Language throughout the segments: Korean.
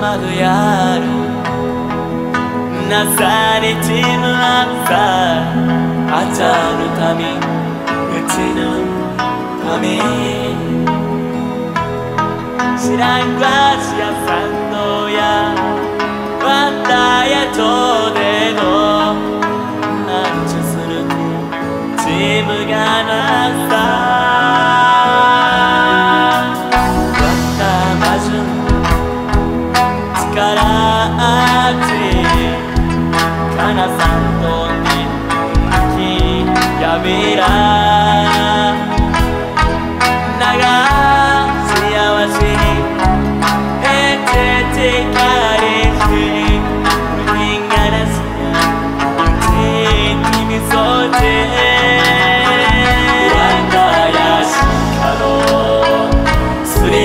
まぐやるなさにちむあさ。あちゃのたみうちの。たみ知らんがしやさんのや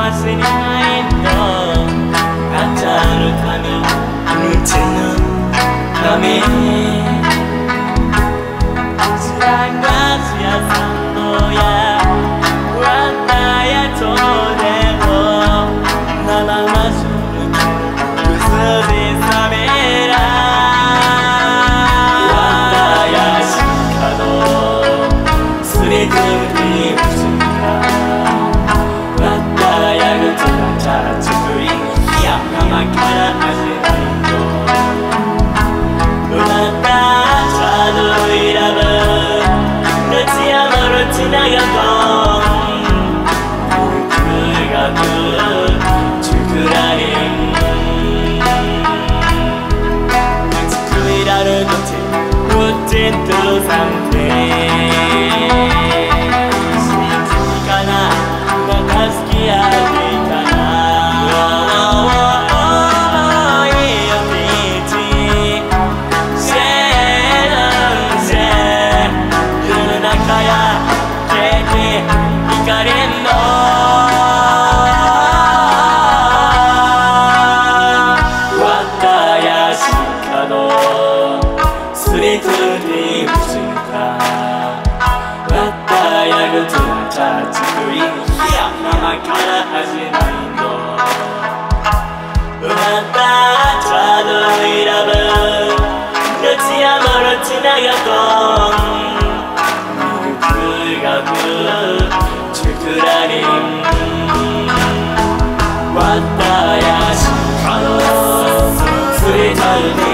I'm not a man. to do my job to bring here Mama gotta have you know 왔다 좌도 잃어버 늦지야 멀어 지나갔던 불가불 출구라니 왔다야 싶어 소리 잘